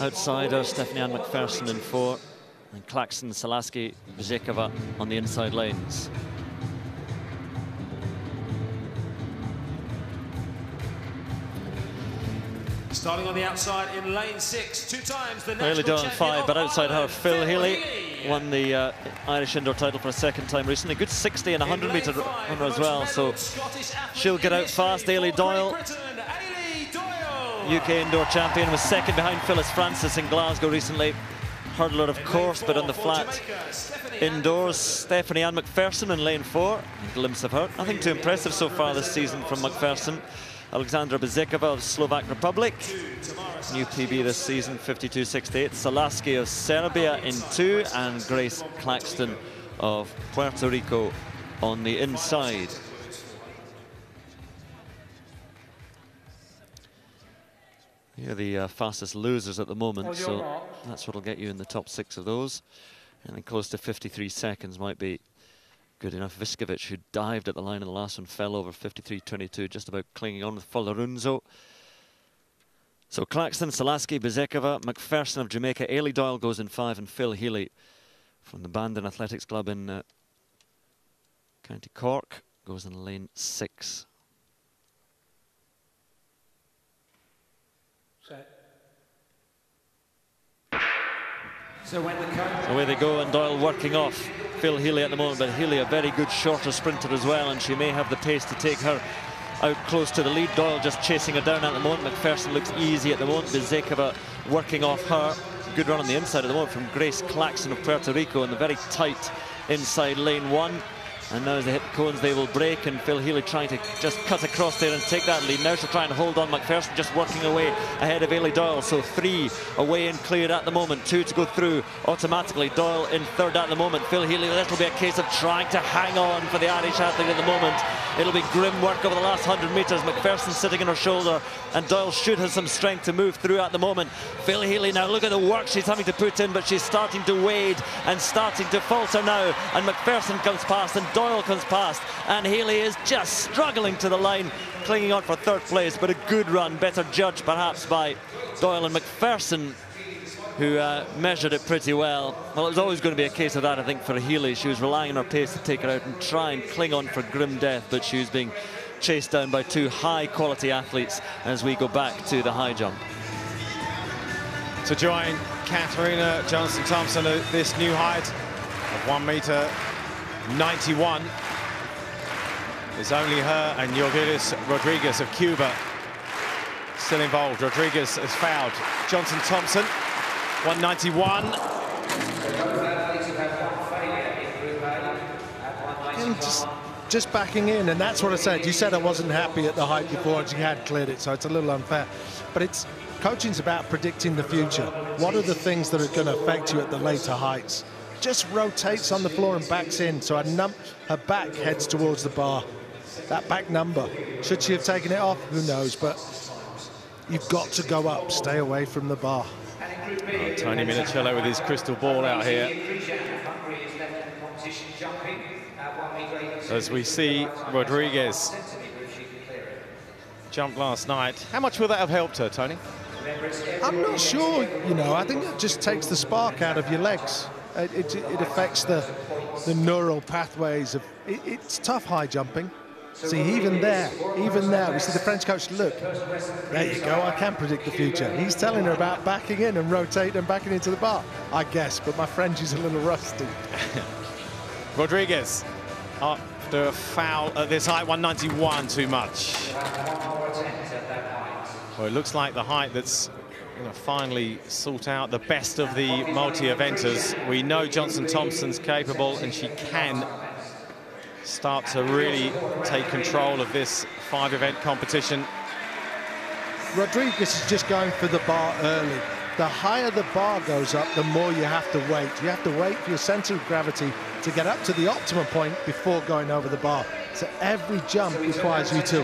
outside are Stephanie Ann McPherson in four, and Claxton, Salaski, Bezekova on the inside lanes. Starting on the outside in lane six, two times the national Early down five, but outside her, Phil Healy won the uh, Irish indoor title for a second time recently. Good 60 and 100 metre runner as well, so she'll get out fast. Eilidh Doyle, UK indoor champion, was second behind Phyllis Francis in Glasgow recently. Hurdler, of course, but on the flat indoors. Stephanie Ann McPherson in lane four. A glimpse of her. Nothing too impressive so far this season from McPherson. Alexandra Bezekova of Slovak Republic. New PB this season, 52.68. Salaski of Serbia in two, and Grace Claxton of Puerto Rico on the inside. You're the uh, fastest losers at the moment, so that's what'll get you in the top six of those. And close to 53 seconds might be good enough. Viskovic, who dived at the line in the last one, fell over 53.22, just about clinging on with Folorunso. So Claxton, Salaski, Bezekova, McPherson of Jamaica, Eilidh Doyle goes in five, and Phil Healy from the Bandon Athletics Club in uh, County Cork goes in lane six. So away they go, and Doyle working off Phil Healy at the moment, but Healy a very good shorter sprinter as well, and she may have the pace to take her out close to the lead. Doyle just chasing her down at the moment. McPherson looks easy at the moment. Bezekova working off her. Good run on the inside at the moment from Grace Claxton of Puerto Rico in the very tight inside lane one. And now as they hit the cones, they will break, and Phil Healy trying to just cut across there and take that lead. Now she'll try and hold on. McPherson just working away ahead of Eilidh Doyle. So three away and cleared at the moment. Two to go through automatically. Doyle in third at the moment. Phil Healy, this will be a case of trying to hang on for the Irish athlete at the moment. It'll be grim work over the last 100 metres. McPherson sitting on her shoulder, and Doyle should have some strength to move through at the moment. Phil Healy now, look at the work she's having to put in, but she's starting to wade and starting to falter now. And McPherson comes past, and Doyle comes past, and Healy is just struggling to the line, clinging on for third place, but a good run, better judged perhaps by Doyle and McPherson, who uh, measured it pretty well. Well, it was always going to be a case of that, I think, for Healy. She was relying on her pace to take her out and try and cling on for grim death, but she was being chased down by two high-quality athletes as we go back to the high jump. To join Katarina Johnson-Thompson at this new height of 1 metre 91 is only her and Yorgelis Rodriguez of Cuba still involved. Rodriguez has fouled. Johnson Thompson, 191. And just, just backing in, and that's what I said. You said I wasn't happy at the height before, and she had cleared it, so it's a little unfair. But it's coaching's about predicting the future. What are the things that are going to affect you at the later heights? Just rotates on the floor and backs in, so her, num, her back heads towards the bar that back number. Should she have taken it off? Who knows? But you've got to go up, stay away from the bar. Tony Minichiello with his crystal ball out here. As we see Rodriguez jump last night. How much will that have helped her, Tony? I'm not sure, you know. I think it just takes the spark out of your legs. It, it, affects the, the neural pathways of... It, it's tough high jumping. See, even there, even there, we see the French coach, look, there you go, I can predict the future. He's telling her about backing in and rotating and backing into the bar, I guess, but my French is a little rusty. Rodriguez, after a foul at this height, 191 too much. Well, it looks like the height that's going to finally sort out the best of the multi-eventers. We know Johnson Thompson's capable and she can start to really take control of this five-event competition. Rodriguez is just going for the bar early. The higher the bar goes up, the more you have to wait. You have to wait for your center of gravity to get up to the optimum point before going over the bar. So every jump requires you to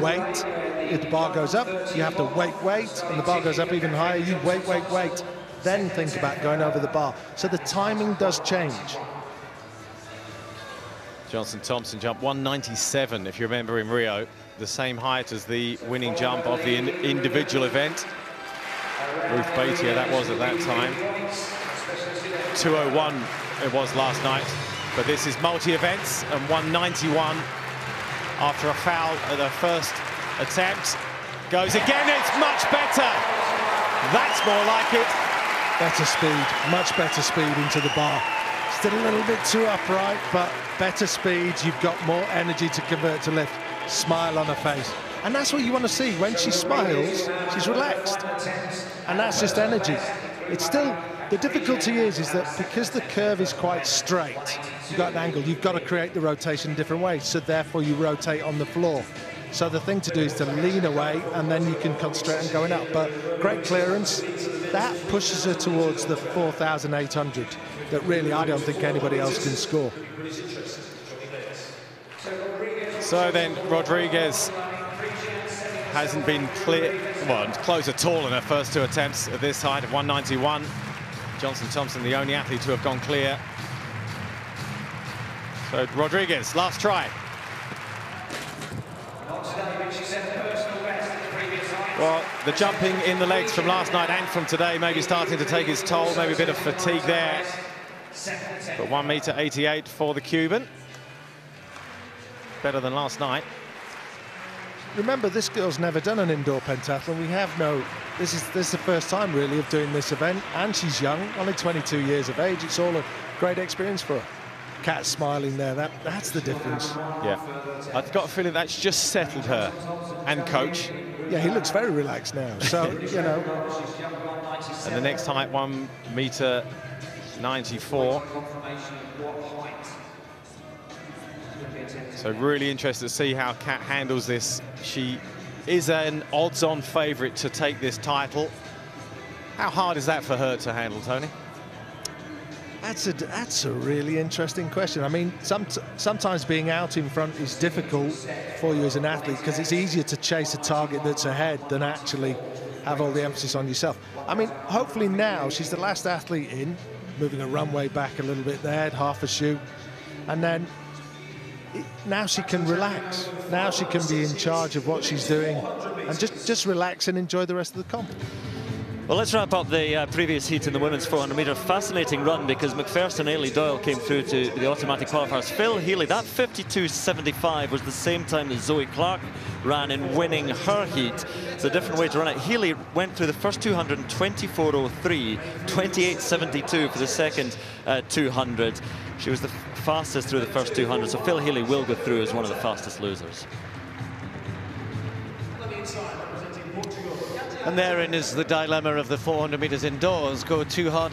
wait. If the bar goes up, you have to wait, wait, and the bar goes up even higher, you wait, wait, wait, then think about going over the bar. So the timing does change. Johnson Thompson jumped 197, if you remember, in Rio. The same height as the winning jump of the in individual event. Ruth Beitia, that was at that time. 201 it was last night. But this is multi-events and 191 after a foul at the first attempt. Goes again, it's much better. That's more like it. Better speed, much better speed into the bar. Still a little bit too upright, but better speed. You've got more energy to convert to lift. Smile on her face. And that's what you want to see. When she smiles, she's relaxed. And that's just energy. It's still, the difficulty is, is that because the curve is quite straight, you've got an angle, you've got to create the rotation in different ways. So therefore you rotate on the floor. So the thing to do is to lean away and then you can concentrate on going up. But great clearance, that pushes her towards the 4,800 that really I don't think anybody else can score. So then Rodriguez hasn't been clear, well, close at all in her first two attempts at this height of 191. Johnson Thompson, the only athlete to have gone clear. So Rodriguez, last try. Well, the jumping in the legs from last night and from today maybe starting to take its toll, maybe a bit of fatigue there. But 1 meter 88 for the Cuban. Better than last night. Remember, this girl's never done an indoor pentathlon. We have no, this is, this is the first time really of doing this event. And she's young, only 22 years of age. It's all a great experience for her. Cat smiling there, that, that's the difference. Yeah, I've got a feeling that's just settled her and coach. Yeah, he looks very relaxed now. So, you know. And the next height, one meter 94. So really interested to see how Kat handles this. She is an odds-on favourite to take this title. How hard is that for her to handle, Tony? That's a that's a really interesting question. I mean, some, sometimes being out in front is difficult for you as an athlete because it's easier to chase a target that's ahead than actually have all the emphasis on yourself. I mean, hopefully now she's the last athlete in, moving a runway back a little bit there, half a shoot, and then now she can relax. Now she can be in charge of what she's doing and just just relax and enjoy the rest of the comp. Well, let's wrap up the uh, previous heat in the women's 400 metre. Fascinating run because McPherson Eilidh Doyle came through to the automatic qualifiers. Phil Healy, that 52.75 was the same time that Zoey Clark ran in winning her heat. It's a different way to run it. Healy went through the first 200 in 24.03, 28.72 for the second uh, 200. She was the fastest through the first 200, so Phil Healy will go through as one of the fastest losers. And therein is the dilemma of the 400 metres indoors. Go too hard